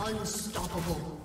Unstoppable.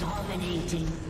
Dominating.